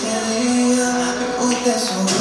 Can't hear you,